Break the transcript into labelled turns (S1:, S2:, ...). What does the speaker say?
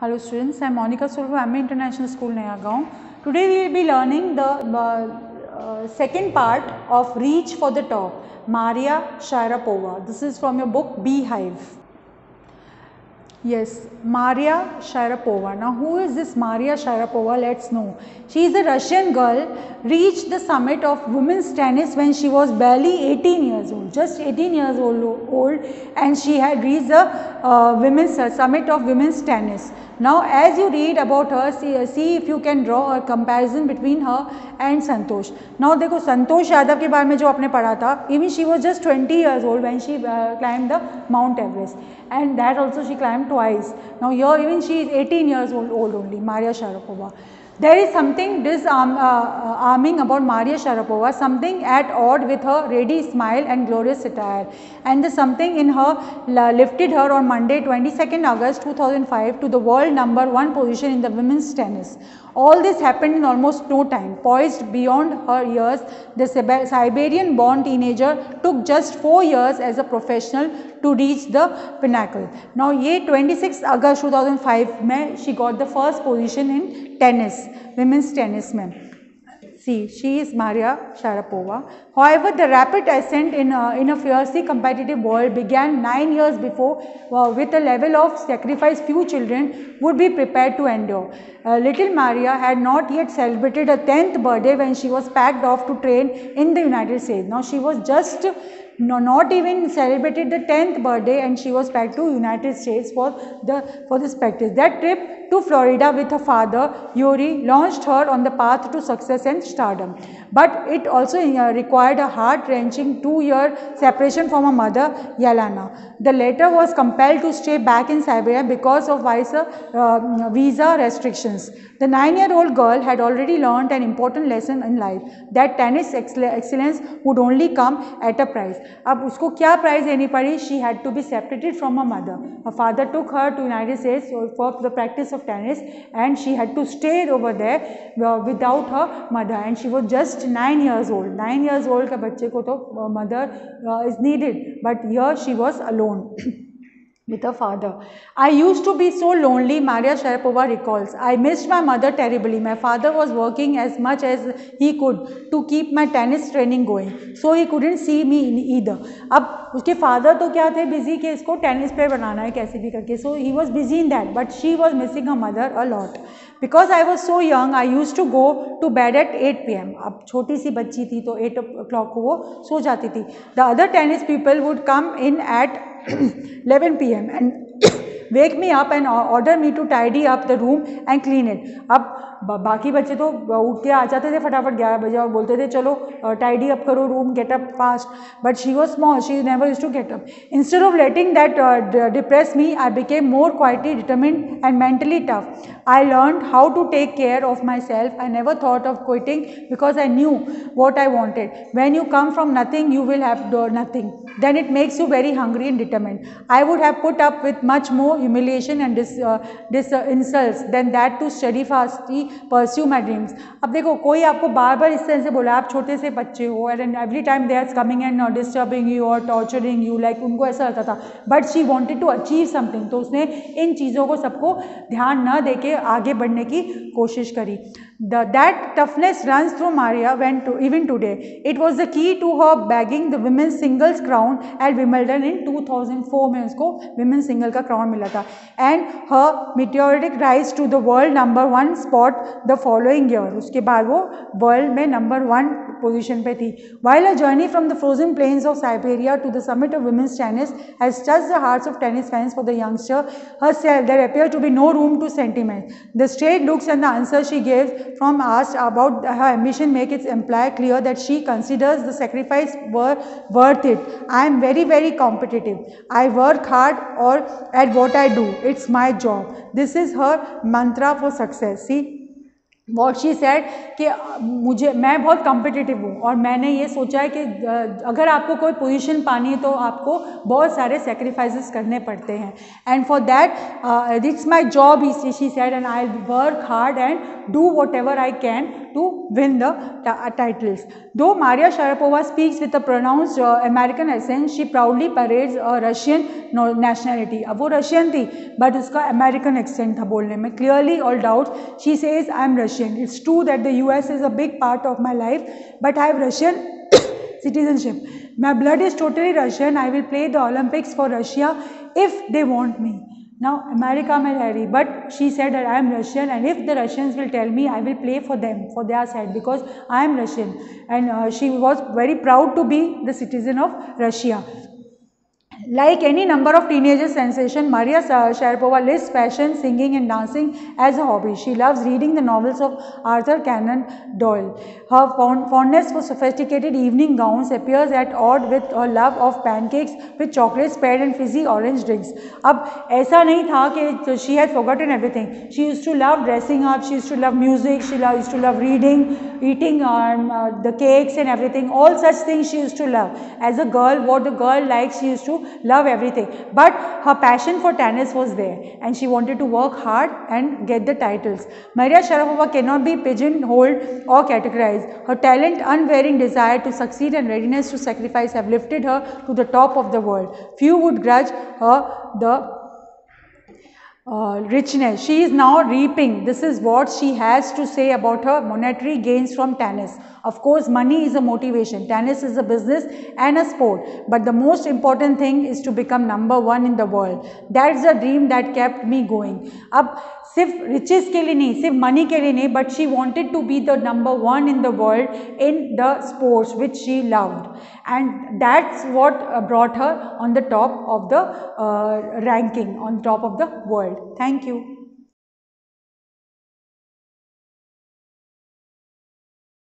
S1: Hello students, I am Monica Soral, I am International School Nayagaon. Today we will be learning the uh, uh, second part of Reach for the Top, Maria Sharapova. This is from your book Beehive. Yes, Maria Sharapova. Now, who is this Maria Sharapova? Let's know. She is a Russian girl, reached the summit of women's tennis when she was barely 18 years old, just 18 years old, old and she had reached the uh, women's uh, summit of women's tennis. Now, as you read about her, see, see if you can draw a comparison between her and Santosh. Now, देखो संतोष यादव के बारे में जो आपने पढ़ा था, even she was just 20 years old when she uh, climbed the Mount Everest and that also she climbed twice. Now here even she is 18 years old, old only, Maria Sharapova. There is something disarming uh, uh about Maria Sharapova, something at odd with her ready smile and glorious attire. And the something in her lifted her on Monday 22nd August 2005 to the world number one position in the women's tennis. All this happened in almost no time. Poised beyond her years, the Siberian born teenager took just 4 years as a professional to reach the pinnacle. Now, ye 26 August 2005 mein she got the first position in tennis, women's tennis mein. See, she is Maria Sharapova. However, the rapid ascent in a, in a fiercely competitive world began nine years before uh, with a level of sacrifice few children would be prepared to endure. Uh, little Maria had not yet celebrated her 10th birthday when she was packed off to train in the United States. Now, she was just no, not even celebrated the 10th birthday and she was back to United States for the for this practice. That trip to Florida with her father Yuri launched her on the path to success and stardom. But it also uh, required a heart-wrenching two-year separation from her mother Yelena. The latter was compelled to stay back in Siberia because of visa, uh, visa restrictions. The nine-year-old girl had already learned an important lesson in life that tennis excellence would only come at a price. अब उसको क्या price देनी पड़ी? She had to be separated from a mother a father to her to United States for the practice of tennis and she had to stay over there without her mother and she was just nine years old nine years old के बच्चे को तो mother is needed but year she was alone with her father. I used to be so lonely, Maria Sharapova recalls. I missed my mother terribly. My father was working as much as he could to keep my tennis training going. So he couldn't see me either. अब उसके father तो क्या थे busy कि इसको tennis player बनाना है कैसे भी करके so he was busy in that but she was missing a mother a lot because I was so young I use to go to bed at eight P M अब छोटी सी बच्ची थी तो eight ओ clock को वो सो जाती थी the other tennis people would come 11 p.m. and wake me up and order me to tidy up the room and clean it. अब बाकी बच्चे तो उठ के आ जाते थे फटाफट ग्यारह बजे और बोलते थे चलो टाइडी अप करो room get up fast but she was small she never use to get up instead of letting that depress me I became more quietly determine and mentally tough I learn how to take care of myself I never thought of quitting because I knew what I wanted when you come from nothing you will have nothing then it makes you very hungry and determined. I would have put up with much more humiliation and dis, uh, dis uh, insults than that to my dreams अब देखो, कोई आपको बार बार इस तरह से बोला, आप छोटे से बच्चे हो and every time they are coming and not disturbing you और टॉर्चरिंग यू लाइक उनको ऐसा लगता था but she wanted to achieve something तो उसने इन चीज़ों को सबको ध्यान न दे के आगे बढ़ने की कोशिश करी। The, that toughness runs through Maria when to, even today. It was the key to her bagging the women's singles crown at Wimbledon in 2004 में उसको women's single का crown मिला था and her meteoric rise to the world number one spot the following year. उसके बाद वो world में number one position पे थी. While a journey from the frozen plains of Siberia to the summit of women's tennis has touched the hearts of tennis fans for the youngster herself, there appears to be no room to sentiment. The straight looks and the answers she gives from asked about her ambition make it imply clear that she considers the sacrifice were worth it. I am very very competitive. I work hard or at what I do. It's my job. This is her mantra for success. See what she said कि मुझे मैं बहुत competitive हूँ और मैंने ये सोचा है कि अगर आपको कोई पोजीशन पानी है तो आपको बहुत सारे सेक्रीफाइसेस करने पड़ते हैं and for that it's my job E she said and I work hard and do whatever I can to win the titles. Though Maria Sharapova a pronounced uh, American accent, she proudly parades a Russian nationality. अब वो Russian थी but उसका American accent था बोलने में clearly all doubt she says I am Russian Russian. It's true that the US is a big part of my life, but I have Russian citizenship. My blood is totally Russian. I will play the Olympics for Russia if they want me. Now, America may reh but she said that I am Russian and if the Russians will tell me, I will play for them, for their side because I am Russian. And uh, she was very proud to be the citizen of Russia. Like any number of teenager sensation, Maria Sharapova lists fashion, singing and dancing as a hobby. She loves reading the novels of Arthur Conan Doyle. Her fondness for sophisticated evening gowns appears at odd with her love of pancakes with chocolate spread and fizzy orange drinks. अब ऐसा नहीं था कि she had forgotten everything. She used to love dressing up, she used to love music, she used to love reading, eating um, uh, the cakes and everything. All such things she used to love. As a girl, what the girl likes, she used to love everything. But her passion for tennis was there and she wanted to work hard and get the titles. Maria Sharapova cannot be pigeonholed or categorized. Her talent, unwearying desire to succeed and readiness to sacrifice have lifted her to the top of the world. Few would grudge her the uh, richness. She is now reaping. This is what she has to say about her monetary gains from tennis. Of course, money is a motivation. Tennis is a business and a sport. But the most important thing is to become number one in the world. That's the dream that kept me going. अब सिर्फ riches के लिए नहीं सिर्फ money के लिए नहीं but she wanted to be the number one in the world in the sports which she loved and that's what uh, brought her on the top of the uh, ranking on top of the world. Thank you.